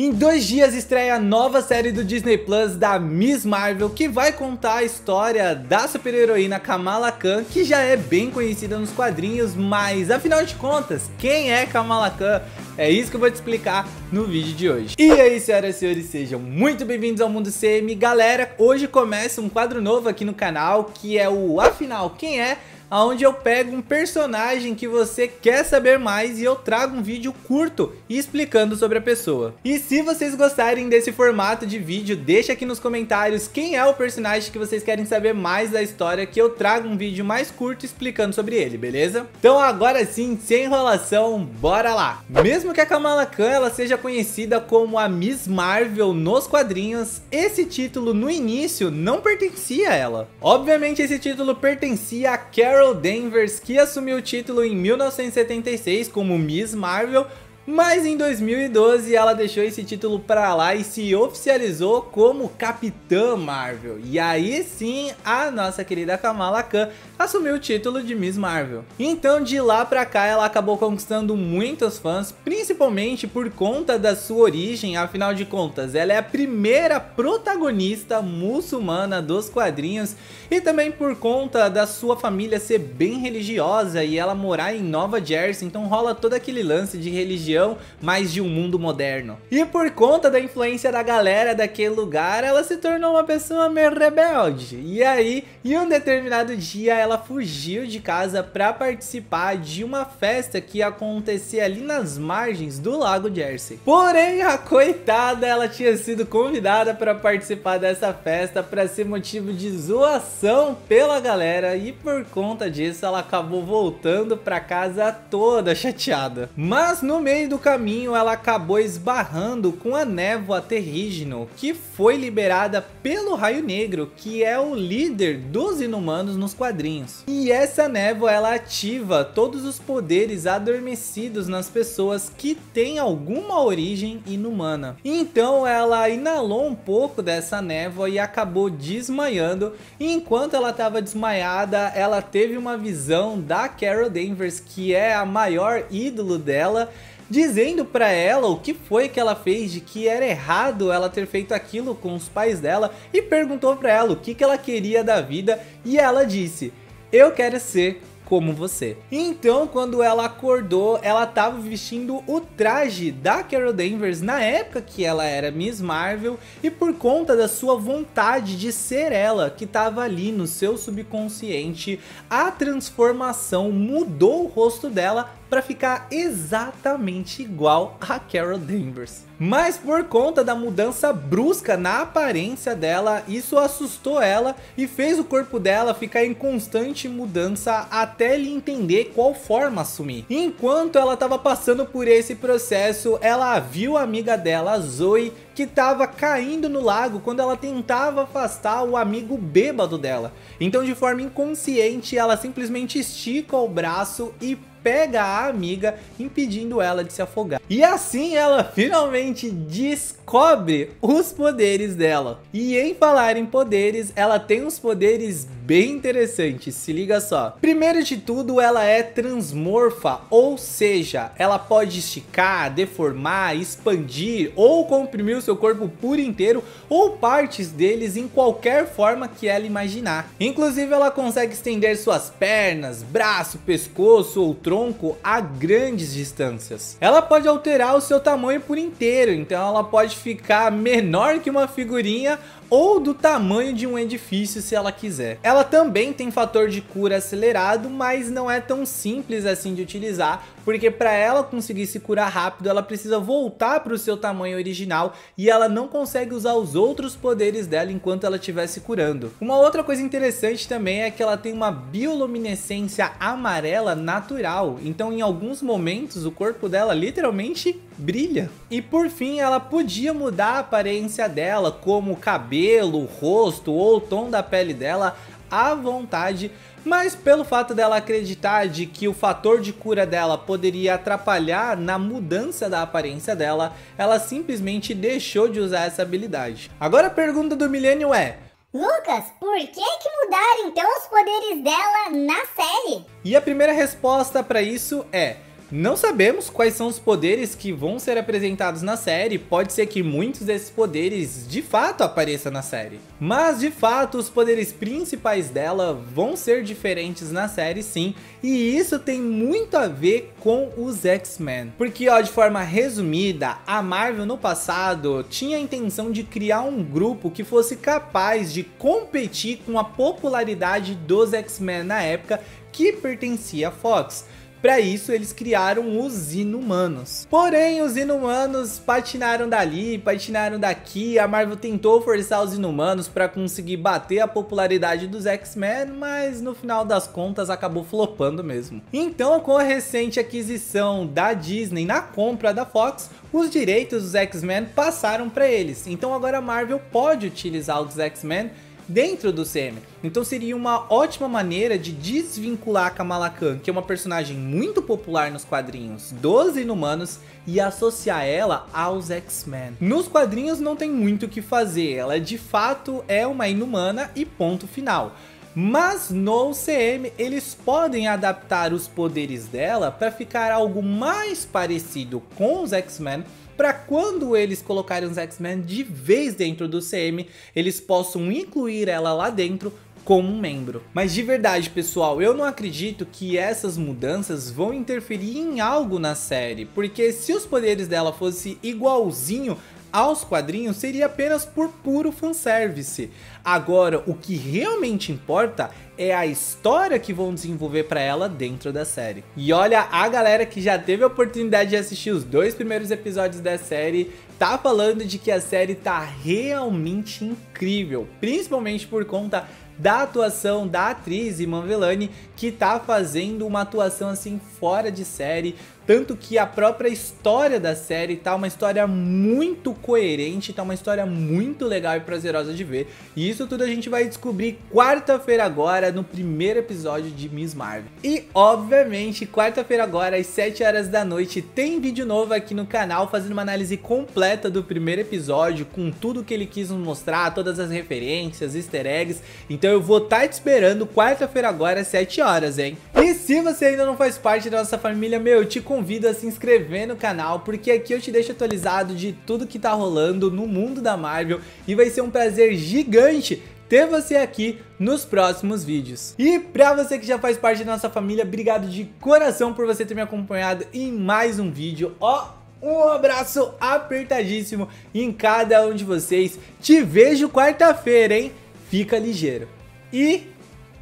Em dois dias estreia a nova série do Disney Plus da Miss Marvel, que vai contar a história da super-heroína Kamala Khan, que já é bem conhecida nos quadrinhos, mas afinal de contas, quem é Kamala Khan? É isso que eu vou te explicar no vídeo de hoje. E aí, senhoras e senhores, sejam muito bem-vindos ao Mundo CM. Galera, hoje começa um quadro novo aqui no canal, que é o Afinal, quem é? Onde eu pego um personagem que você quer saber mais e eu trago um vídeo curto explicando sobre a pessoa. E se vocês gostarem desse formato de vídeo, deixa aqui nos comentários quem é o personagem que vocês querem saber mais da história, que eu trago um vídeo mais curto explicando sobre ele, beleza? Então agora sim, sem enrolação, bora lá! Mesmo que a Kamala Khan ela seja conhecida como a Miss Marvel nos quadrinhos, esse título no início não pertencia a ela. Obviamente esse título pertencia a Carol Carol Danvers, que assumiu o título em 1976 como Miss Marvel, mas em 2012 ela deixou esse título para lá e se oficializou como Capitã Marvel. E aí sim, a nossa querida Kamala Khan assumiu o título de Miss Marvel. Então de lá pra cá ela acabou conquistando muitos fãs, principalmente por conta da sua origem, afinal de contas ela é a primeira protagonista muçulmana dos quadrinhos e também por conta da sua família ser bem religiosa e ela morar em Nova Jersey, então rola todo aquele lance de religião, mas de um mundo moderno. E por conta da influência da galera daquele lugar, ela se tornou uma pessoa meio rebelde. E aí, em um determinado dia ela fugiu de casa para participar de uma festa que acontecia ali nas margens do Lago Jersey. Porém, a coitada, ela tinha sido convidada para participar dessa festa para ser motivo de zoação pela galera e por conta disso ela acabou voltando para casa toda chateada. Mas no meio do caminho ela acabou esbarrando com a névoa terrígeno que foi liberada pelo Raio Negro, que é o líder dos inumanos nos quadrinhos quadrinhos. E essa névoa ela ativa todos os poderes adormecidos nas pessoas que têm alguma origem inumana. Então ela inalou um pouco dessa névoa e acabou desmaiando. E enquanto ela estava desmaiada, ela teve uma visão da Carol Danvers, que é a maior ídolo dela dizendo para ela o que foi que ela fez, de que era errado ela ter feito aquilo com os pais dela e perguntou para ela o que, que ela queria da vida e ela disse: eu quero ser como você. Então, quando ela acordou, ela estava vestindo o traje da Carol Danvers na época que ela era Miss Marvel e por conta da sua vontade de ser ela, que estava ali no seu subconsciente, a transformação mudou o rosto dela para ficar exatamente igual a Carol Danvers. Mas por conta da mudança brusca na aparência dela, isso assustou ela e fez o corpo dela ficar em constante mudança até ele entender qual forma assumir. Enquanto ela estava passando por esse processo, ela viu a amiga dela, Zoe, que estava caindo no lago quando ela tentava afastar o amigo bêbado dela. Então de forma inconsciente, ela simplesmente estica o braço e pega a amiga, impedindo ela de se afogar. E assim ela finalmente descobre os poderes dela. E em falar em poderes, ela tem uns poderes bem interessantes, se liga só. Primeiro de tudo, ela é transmorfa, ou seja, ela pode esticar, deformar, expandir ou comprimir o seu corpo por inteiro ou partes deles em qualquer forma que ela imaginar. Inclusive, ela consegue estender suas pernas, braço, pescoço ou tronco a grandes distâncias. Ela pode alterar o seu tamanho por inteiro, então ela pode ficar menor que uma figurinha ou do tamanho de um edifício se ela quiser. Ela também tem fator de cura acelerado, mas não é tão simples assim de utilizar, porque para ela conseguir se curar rápido, ela precisa voltar para o seu tamanho original e ela não consegue usar os outros poderes dela enquanto ela estiver se curando. Uma outra coisa interessante também é que ela tem uma bioluminescência amarela natural, então em alguns momentos o corpo dela literalmente brilha. E por fim, ela podia mudar a aparência dela, como o cabelo, o rosto ou o tom da pele dela à vontade, mas pelo fato dela acreditar de que o fator de cura dela poderia atrapalhar na mudança da aparência dela, ela simplesmente deixou de usar essa habilidade. Agora a pergunta do milênio é: Lucas, por que que mudaram então os poderes dela na série? E a primeira resposta para isso é Não sabemos quais são os poderes que vão ser apresentados na série, pode ser que muitos desses poderes de fato apareçam na série. Mas de fato, os poderes principais dela vão ser diferentes na série sim, e isso tem muito a ver com os X-Men. Porque ó, de forma resumida, a Marvel no passado tinha a intenção de criar um grupo que fosse capaz de competir com a popularidade dos X-Men na época que pertencia à Fox. Para isso, eles criaram os Inumanos. Porém, os Inumanos patinaram dali, patinaram daqui. A Marvel tentou forçar os Inumanos para conseguir bater a popularidade dos X-Men, mas no final das contas acabou flopando mesmo. Então, com a recente aquisição da Disney na compra da Fox, os direitos dos X-Men passaram para eles. Então agora a Marvel pode utilizar os X-Men dentro do CM. Então seria uma ótima maneira de desvincular Kamala Khan, que é uma personagem muito popular nos quadrinhos dos Inumanos, e associar ela aos X-Men. Nos quadrinhos não tem muito o que fazer, ela de fato é uma Inumana e ponto final. Mas no UCM eles podem adaptar os poderes dela para ficar algo mais parecido com os X-Men para quando eles colocarem os X-Men de vez dentro do CM, eles possam incluir ela lá dentro como um membro. Mas de verdade, pessoal, eu não acredito que essas mudanças vão interferir em algo na série, porque se os poderes dela fossem igualzinho aos quadrinhos seria apenas por puro fanservice. Agora, o que realmente importa é a história que vão desenvolver para ela dentro da série. E olha, a galera que já teve a oportunidade de assistir os dois primeiros episódios da série tá falando de que a série tá realmente incrível, principalmente por conta da atuação da atriz Iman Velani, que tá fazendo uma atuação assim fora de série, tanto que a própria história da série tá uma história muito coerente, tá uma história muito legal e prazerosa de ver. E isso tudo a gente vai descobrir quarta-feira agora, no primeiro episódio de Miss Marvel. E, obviamente, quarta-feira agora, às 7 horas da noite, tem vídeo novo aqui no canal, fazendo uma análise completa do primeiro episódio, com tudo que ele quis nos mostrar, todas as referências, easter eggs. Então eu vou estar tá te esperando quarta-feira agora, às 7 horas, hein? E se você ainda não faz parte da nossa família, meu, eu te convido a se inscrever no canal, porque aqui eu te deixo atualizado de tudo que tá rolando no mundo da Marvel e vai ser um prazer gigante ter você aqui nos próximos vídeos. E pra você que já faz parte da nossa família, obrigado de coração por você ter me acompanhado em mais um vídeo. Ó, um abraço apertadíssimo em cada um de vocês. Te vejo quarta-feira, hein? Fica ligeiro. E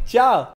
tchau!